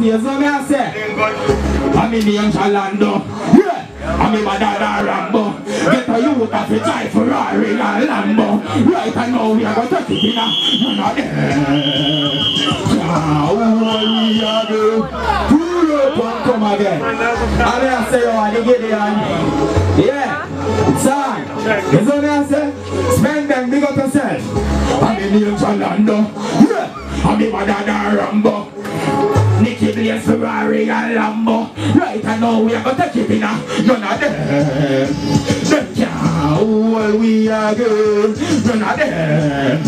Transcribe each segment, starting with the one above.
place, what me I say? I'm in the Jah Lando. Yeah. I'm in my dad Rambo. Get a youth of a drive Ferrari and Lambo. Right I know we are going to take it a none of them. Yeah, what we are do? Pull up and come again. Ah, and I say, oh, I get it on. Yeah. Son, you know what I say? Spend them, big up yourself. I'm in the Jah Lando. Yeah. I'm in my dad Rambo. Nicky Blaze, Ferrari and Lambo. Right I know we are gonna take it in a None them Them can't hold we again None of them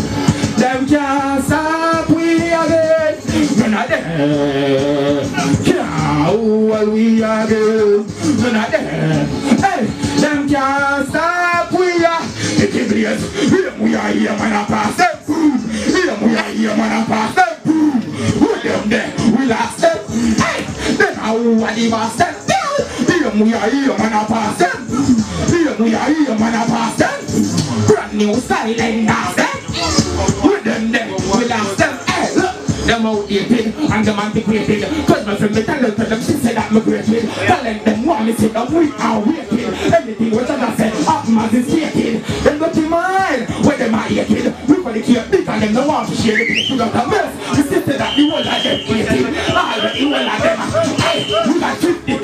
Them can't stop we again None of Can't hold we Hey, them can't stop we again Nicky Blaze, we are here man a pass we lost them. Hey, then how are the master? Here we are here, man, a pass them. Here we are here, man, a pass them. Brand new style and dance them. With them there, we lost them. Hey, look. Them outdated and them antiquated Cause my friend me tell them to them she said that me great with Talent them want me sit them weak and waited Anything what I say happen as is stated Them got in mind where them are hated We for the care big and them don't want to share the We got a mess You say that the whole of them hated All the whole of